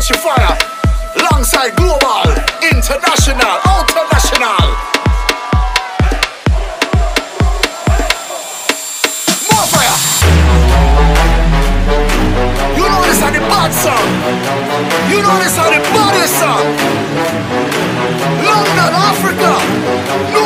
Fire, Global, International, International. More fire. You know this are the bad song. You know this are the baddest song. London, Africa.